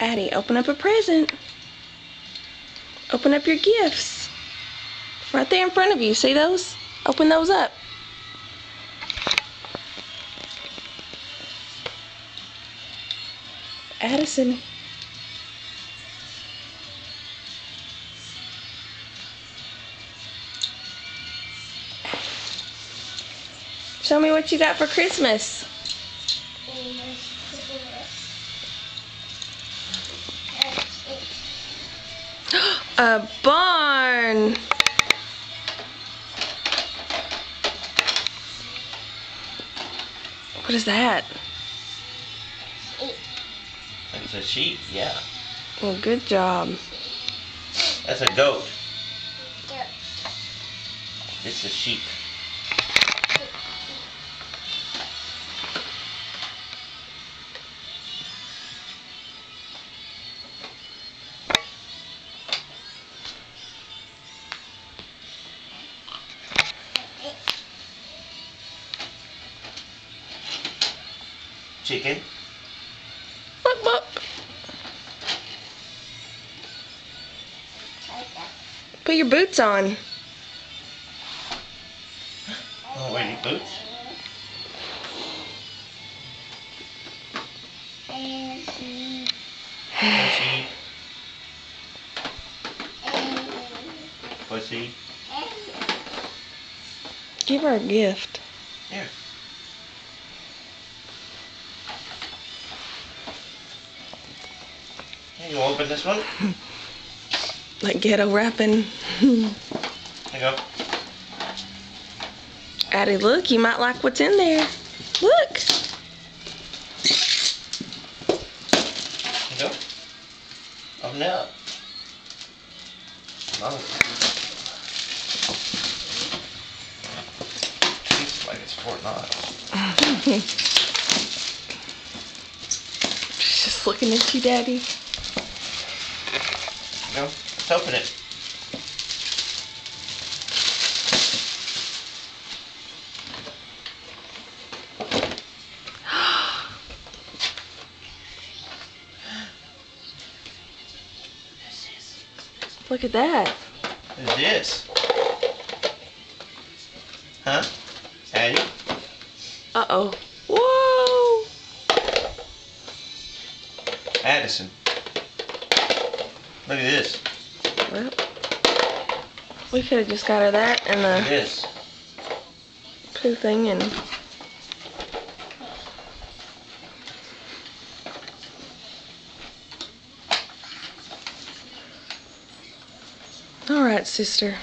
Addie, open up a present. Open up your gifts. Right there in front of you. See those? Open those up. Addison. Show me what you got for Christmas. A barn. What is that? It's a sheep, yeah. Well, good job. That's a goat. This is a sheep. Chicken. Look, look. Put your boots on. Oh, wearing boots. Pussy. Pussy. Give her a gift. Here. You open this one? Like ghetto rapping. There you go. Addie, look, you might like what's in there. Look. There you go. Open it up. Mom. Tastes like it's Fort Knox. She's just looking at you, Daddy. Go. Let's open it. Look at that. What is this? Huh? Addie? Uh-oh. Whoa. Addison. Look at this. Well, we could have just got her that and the this. poo thing and... All right, sister.